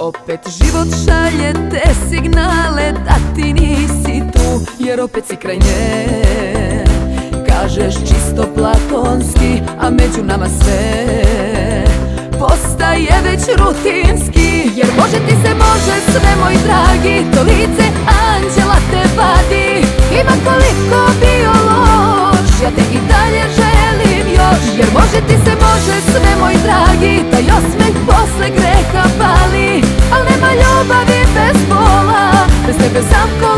Opet život šalje te signale da ti nisi tu Jer opet si kraj nje. Kažeš čisto platonski, a među nama sve. Postaje već rutinski Jer može ti se može sve moj dragi. To lice anđela te vadi. Ima koliko bio Cause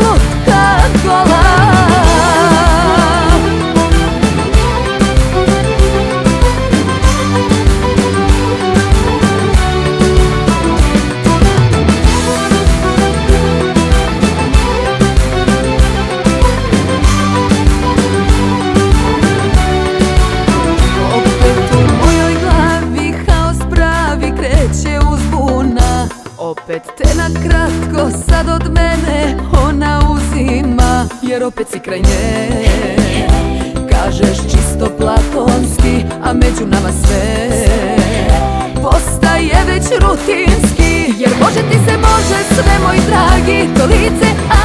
na kratko sad od mene ona uzima? Jer opet si kraj nje. Kažeš čisto platonski, a među nama sve. Postaje već rutinski Jer može ti se može sve moj dragi. To lice anđela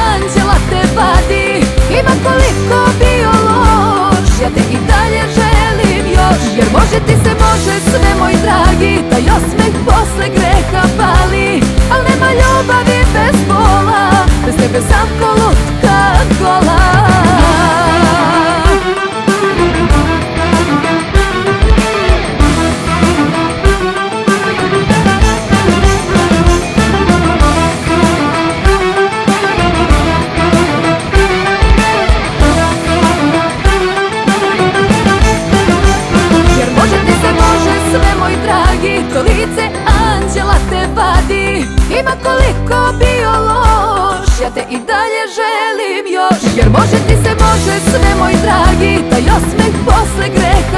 lice anđela te vadi. Ima koliko bio loš. Ja te i dalje želim još. Jer može ti se može sve moj dragi. Taj osmeh posle greha